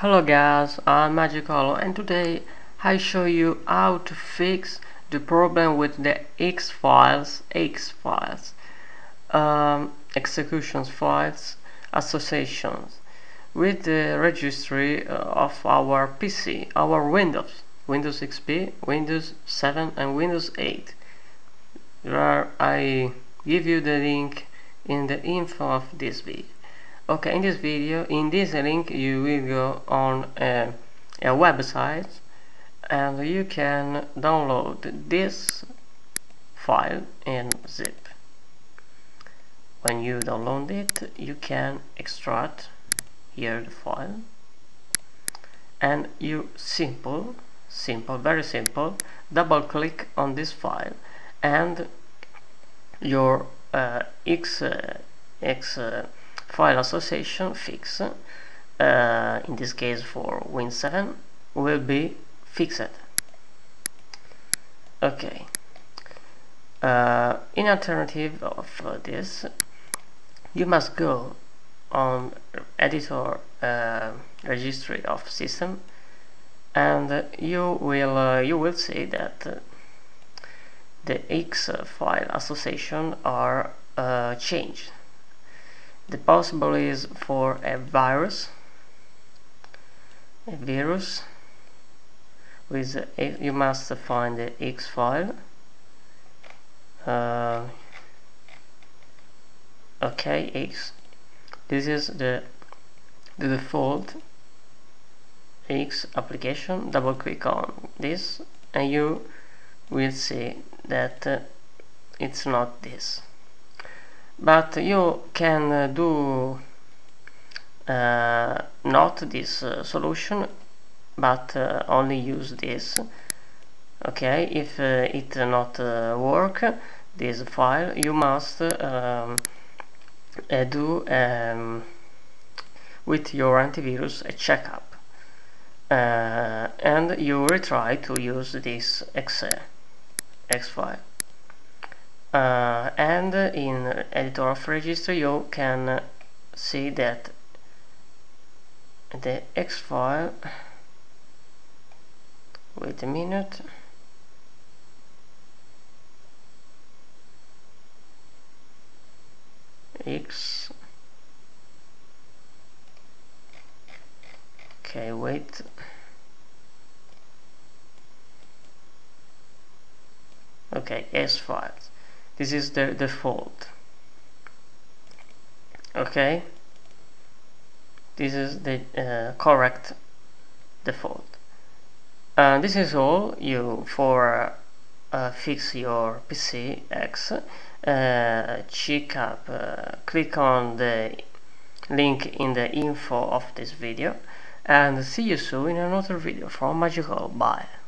Hello guys, I'm Magicolo and today I show you how to fix the problem with the X files, X files, um, executions files, associations with the registry uh, of our PC, our Windows, Windows XP, Windows 7 and Windows 8. There I give you the link in the info of this video okay in this video in this link you will go on a, a website and you can download this file in zip. When you download it you can extract here the file and you simple simple very simple double click on this file and your uh, x uh, x uh, file association fix uh, in this case for Win7 will be fixed. Okay. Uh, in alternative of uh, this you must go on editor uh, registry of system and you will uh, you will see that uh, the X file association are changed the possible is for a virus a virus with a, you must find the X file. Uh, okay X. This is the the default X application. Double click on this and you will see that uh, it's not this but you can uh, do uh, not this uh, solution but uh, only use this. Okay? If uh, it not uh, work this file you must um, do um, with your antivirus a checkup. And you retry to use this X, X file uh, and in editor of registry you can see that the X file wait a minute. X. Okay wait. Okay S files this is the default okay? This is the uh, correct default. Uh, this is all you for uh, fix your PC X uh, check up uh, click on the link in the info of this video and see you soon in another video. From Magicolo. Bye